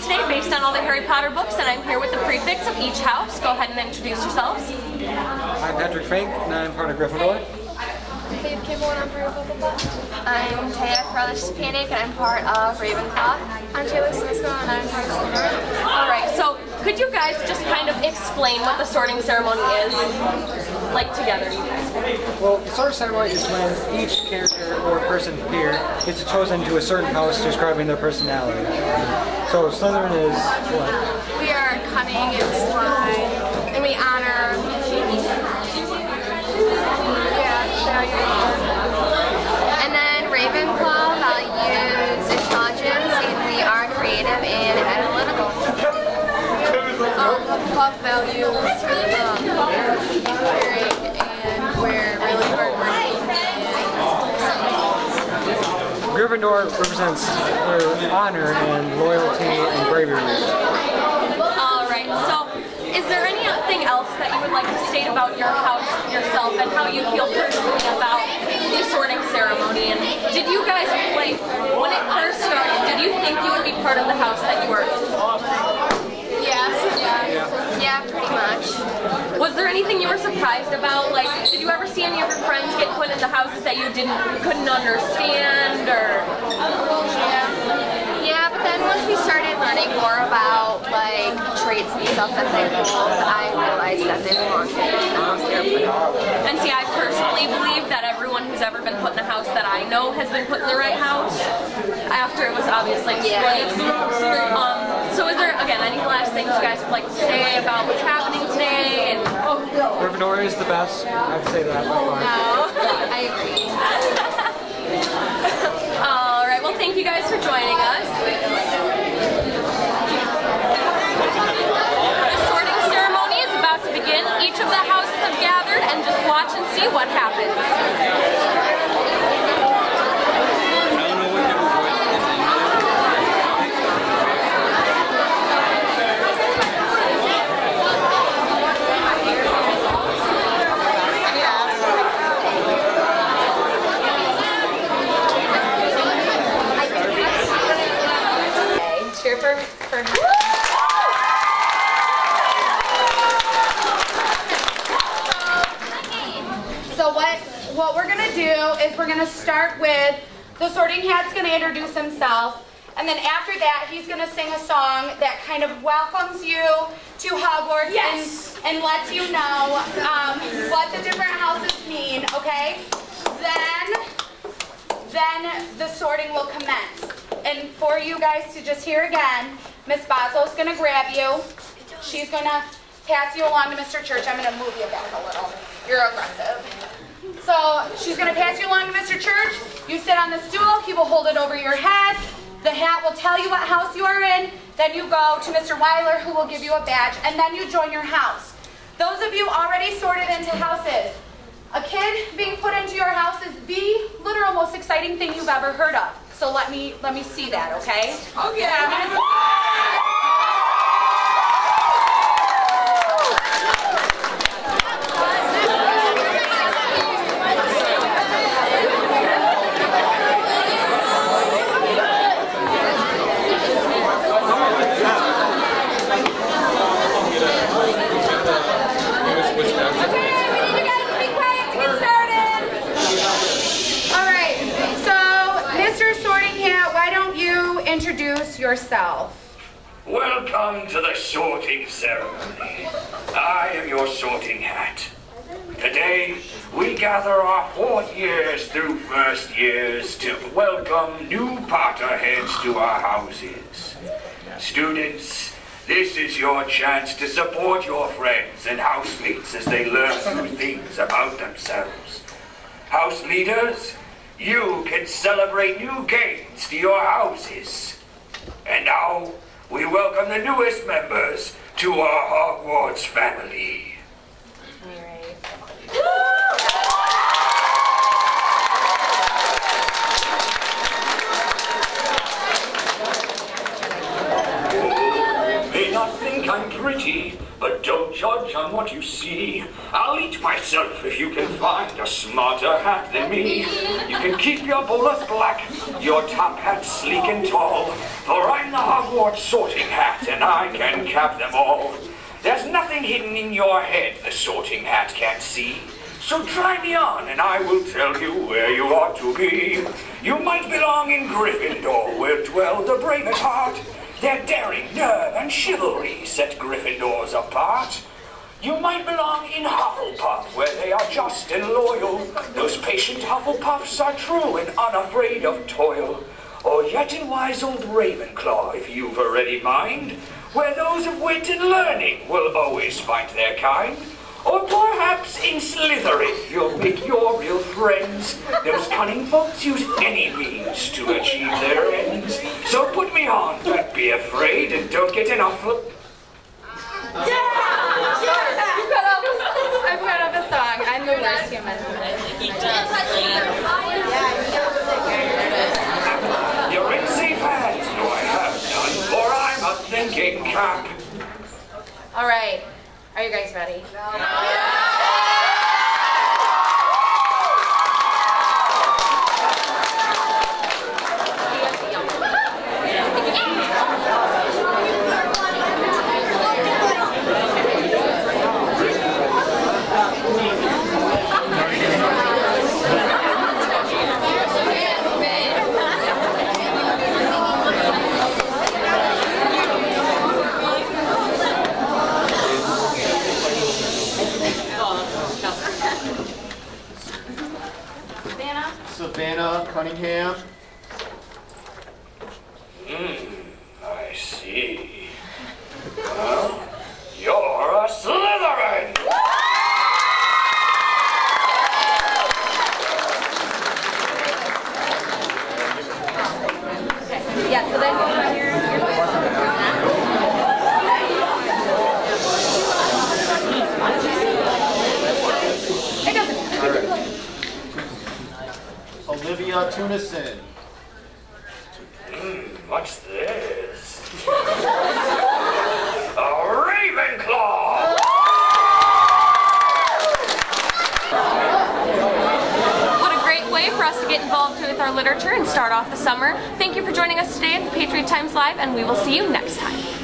today based on all the Harry Potter books, and I'm here with the prefix of each house. Go ahead and introduce yourselves. I'm Patrick Fink, and I'm part of Gryffindor. Faith Kimball and I'm part of Hufflepuff. I'm Taya Carlos Panic and I'm part of Ravenclaw. I'm Taylor Sisco and I'm part of Slytherin. All right, so could you guys just kind of explain what the sorting ceremony is? Like together, you guys. Well, the sorting ceremony is when each character or person here is chosen to a certain house describing their personality. So Slytherin is what? We are cunning and sly and we honor yeah, and then Ravenclaw values intelligence and we are creative and analytical. Um, Hufflepuff values um, caring and we're really hardworking. Gryffindor represents their honor and loyalty and bravery. All right, so is there anything else that you would like to state about your house yourself and how you feel personally about the sorting ceremony? And did you guys, like, when it first started, did you think you would be part of the house that you were? Yes. Yeah. Yeah, pretty much. Was there anything you were surprised about? Like, did you ever see any of your friends get put into houses that you didn't couldn't understand, or? Yeah. Yeah, but then once we started learning more about like traits and stuff that they hold, I realized that they belonged in the house they were put in. And see, I personally believe that everyone who's ever been put in a house that I know has been put in the right house after it was obviously explained. Um, things you guys would like to say about what's happening today? And Gryffindor is the best. I'd say that by far. No, I agree. All right, well, thank you guys for joining us. The sorting ceremony is about to begin. Each of the houses have gathered and just watch and see what happens. Cheer for, for So what what we're gonna do is we're gonna start with the sorting hat's gonna introduce himself, and then after that he's gonna sing a song that kind of welcomes you to Hogwarts Yes. and and lets you know um, what the different houses mean. Okay, then then the sorting will commence. And for you guys to just hear again, Miss Boslo's gonna grab you. She's gonna pass you along to Mr. Church. I'm gonna move you back a little. You're aggressive. So she's gonna pass you along to Mr. Church. You sit on the stool. He will hold it over your head. The hat will tell you what house you are in. Then you go to Mr. Weiler, who will give you a badge, and then you join your house. Those of you already sorted into houses, a kid being put into your house is the literal most exciting thing you've ever heard of. So let me let me see that, okay? Okay. Okay, we need you guys to be quiet to get started. All right. So, Mr. Sorting Hat, why don't you introduce yourself? Welcome to the sorting ceremony. I am your sorting hat. Today, we gather our fourth years through first years to welcome new Potterheads to our houses. Students, this is your chance to support your friends and housemates as they learn new things about themselves. House leaders, you can celebrate new gains to your houses. We welcome the newest members to our Hogwarts family. Think I'm pretty, but don't judge on what you see. I'll eat myself if you can find a smarter hat than me. You can keep your bowlers black, your top hat sleek and tall, for I'm the Hogwarts sorting hat, and I can cap them all. There's nothing hidden in your head the sorting hat can't see. So try me on, and I will tell you where you ought to be. You might belong in Gryffindor, where dwell the brave at heart. Their daring, nerve, and chivalry set Gryffindors apart. You might belong in Hufflepuff, where they are just and loyal. Those patient Hufflepuffs are true and unafraid of toil. Or yet in wise old Ravenclaw, if you've a ready mind, where those of wit and learning will always find their kind. Or perhaps in Slytherin, you'll make your real friends. Those cunning folks use any means to achieve their ends. So put me on, be afraid, and don't get an awful... Yeah! I've got up a song. I'm the worst human. You're in safe hands, no I have none, for I'm a thinking cap. All right. Are you guys ready? Savannah? Savannah Cunningham. I see. Well, you're a Slytherin! Yeah, so then go on your, your It doesn't matter. Olivia Tunison. What's this? a Ravenclaw! What a great way for us to get involved with our literature and start off the summer. Thank you for joining us today at the Patriot Times Live, and we will see you next time.